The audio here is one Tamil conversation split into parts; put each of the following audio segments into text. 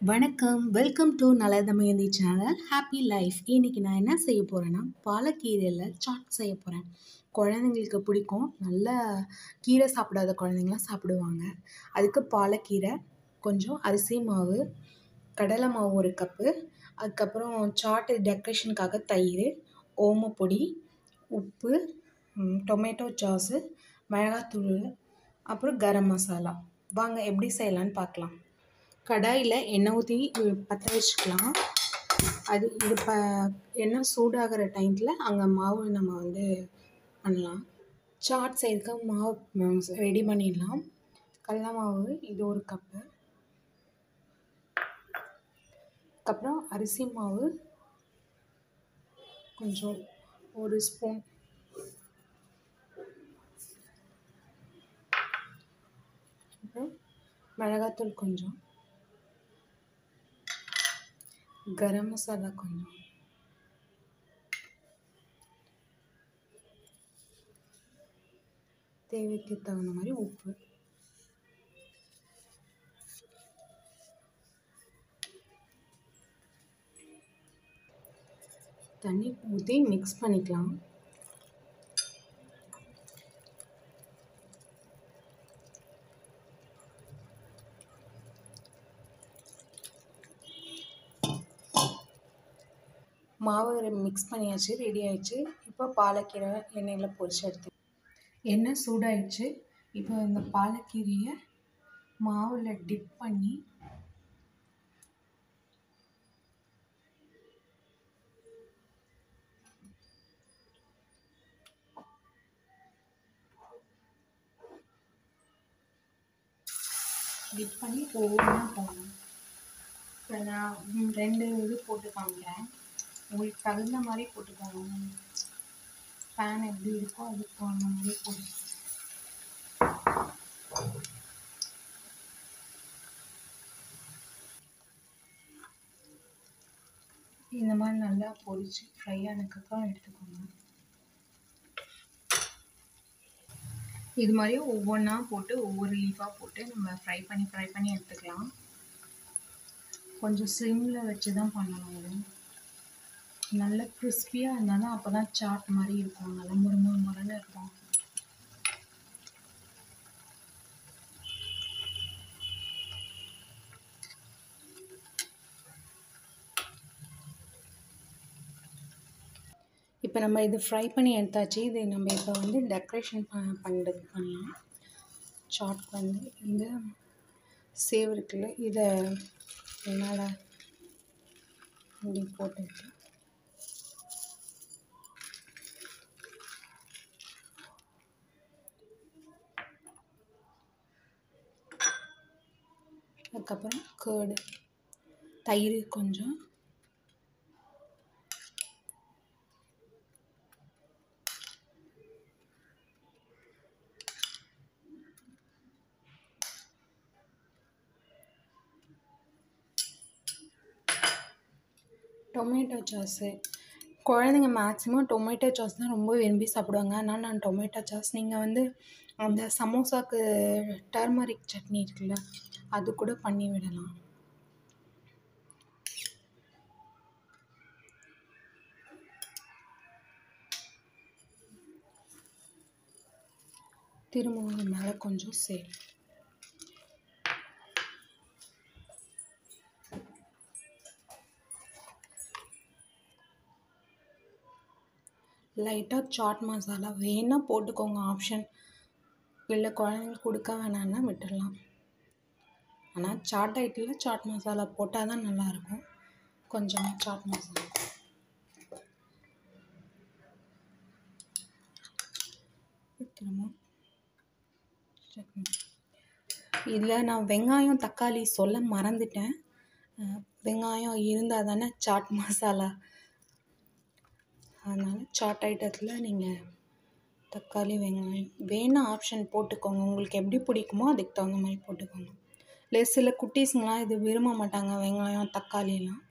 வணக்கம். Welcome to Naladamayanthi channel happy life இன்னைக்கு நான் என்ன செய்ய போகிறேன்னா பாலக்கீரையில் சாட் செய்ய போகிறேன் குழந்தைங்களுக்கு பிடிக்கும். நல்ல கீரை சாப்பிடாத குழந்தைங்களாம் சாப்பிடுவாங்க. அதுக்கு பாலக்கீரை கொஞ்சம் அரிசி மாவு கடலை மாவு ஒரு கப்பு அதுக்கப்புறம் சாட்டு டெக்கரேஷனுக்காக தயிர் ஓமப்பொடி உப்பு டொமேட்டோ சாஸு மிளகாத்தூள் அப்புறம் கரம் மசாலா. வாங்க எப்படி செய்யலான்னு பார்க்கலாம். கடாயில் எண்ணெய் ஊற்றி பற்ற வச்சுக்கலாம். அது இது ப எண்ணெய் சூடாகிற டைமில் அங்கே மாவு நம்ம வந்து பண்ணலாம். சாட் செய்யறதுக்கு மாவு ரெடி பண்ணிடலாம். கடல மாவு இது ஒரு கப்பு அதுக்கப்புறம் அரிசி மாவு கொஞ்சம் ஒரு ஸ்பூன் அப்புறம் மிளகாத்தூள் கொஞ்சம். கரம் மசாலா கொஞ்சம் தேவைக்கு தகுந்த மாதிரி உப்பு தண்ணி ஊற்றி மிக்ஸ் பண்ணிக்கலாம். மாவு மிக்ஸ் பண்ணியாச்சு ரெடி ஆயிடுச்சு. இப்போ பாலக்கீரை எண்ணெயில் பொரிச்சு எடுத்து எண்ணெய் சூடாயிடுச்சு. இப்போ இந்த பாலக்கீரையை மாவில் டிப் பண்ணி டிப் பண்ணி ஒவ்வொன்றா போடணும். இப்போ நான் ரெண்டு இது போட்டு காமிக்கிறேன். உங்களுக்கு தகுந்த மாதிரி போட்டுக்கோங்க பேன் எப்படி இருக்கோ அதுக்கு தகுந்த மாதிரி போட்டு இந்த மாதிரி நல்லா பொரிச்சு ஃப்ரை ஆனதுக்கப்புறம் எடுத்துக்கோங்க. இது மாதிரி ஒவ்வொன்றா போட்டு ஒவ்வொரு லீஃபாக போட்டு நம்ம ஃப்ரை பண்ணி ஃப்ரை பண்ணி எடுத்துக்கலாம். கொஞ்சம் ஸ்லிம்மில் வச்சு தான் பண்ணணும் இது நல்ல கிறிஸ்பியாக இருந்தால் தான் அப்போ தான் சாட் மாதிரி இருக்கும். நல்லா முறு முறு முறுன்னு இருக்கும். இப்போ நம்ம இது ஃப்ரை பண்ணி எடுத்தாச்சு. இது நம்ம இப்போ வந்து டெக்கரேஷன் ப பண்ணுறது பண்ணலாம். சாட் வந்து இந்த சேவ் இருக்குல்ல இதை என்னடா இப்படி போட்டுட்டு அதுக்கப்புறம் கேர்டு தயிர் கொஞ்சம். Tomato sauce. குழந்தைங்க மேக்ஸிமம் டொமேட்டோ சாஸ் தான் ரொம்ப விரும்பி சாப்பிடுவாங்க. அதனால் நான் டொமேட்டோ சாஸ் நீங்கள் வந்து அந்த சமோசாக்கு டர்மரிக் சட்னி இருக்குல்ல அது கூட பண்ணி விடலாம். திரும்பவும் மேலே கொஞ்சம் சேரும் லைட்டாக சாட் மசாலா வேணால் போட்டுக்கோங்க ஆப்ஷன் இல்லை குழந்தைங்களுக்கு கொடுக்க வேணான்னா விட்டுடலாம் ஆனால் சாட் ஐட்டில் சாட் மசாலா போட்டால் தான் நல்லாயிருக்கும் கொஞ்சமாக சாட் மசாலா திரும்ப சட்னி இதில் நான் வெங்காயம் தக்காளி சொல்ல மறந்துட்டேன். வெங்காயம் இருந்தால் தானே சாட் மசாலா அதனால் சாட் ஐட்டத்தில் நீங்கள் தக்காளி வெங்காயம் வேணால் ஆப்ஷன் போட்டுக்கோங்க. உங்களுக்கு எப்படி பிடிக்குமோ அதுக்கு தகுந்த மாதிரி போட்டுக்கோங்க. இல்லை சில குட்டீஸுங்களாம் இது விரும்ப மாட்டாங்க வெங்காயம் தக்காளிலாம்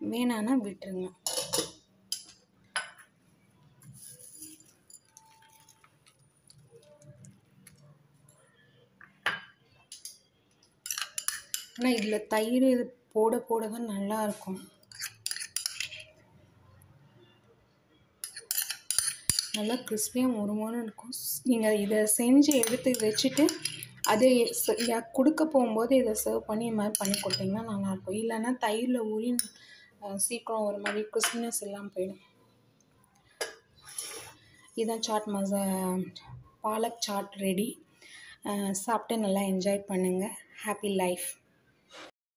வேணான்னா விட்டுருங்க. ஆனால் இதில் தயிர் இது போட போட தான் நல்லாயிருக்கும் நல்லா கிறிஸ்பியாக மொறுமோன்னு இருக்கும். நீங்கள் இதை செஞ்சு எடுத்து வச்சுட்டு அதை கொடுக்க போகும்போது இதை சர்வ் பண்ணி இது மாதிரி பண்ணி கொடுத்தீங்கன்னா நல்லாயிருக்கும். இல்லைன்னா தயிரில் ஊறி சீக்கிரம் ஒரு மாதிரி கிறிஸ்பினஸ் இல்லாமல் போயிடும். இதுதான் சாட் மசா பாலக் சாட் ரெடி சாப்பிட்டு நல்லா என்ஜாய் பண்ணுங்கள் ஹாப்பி லைஃப்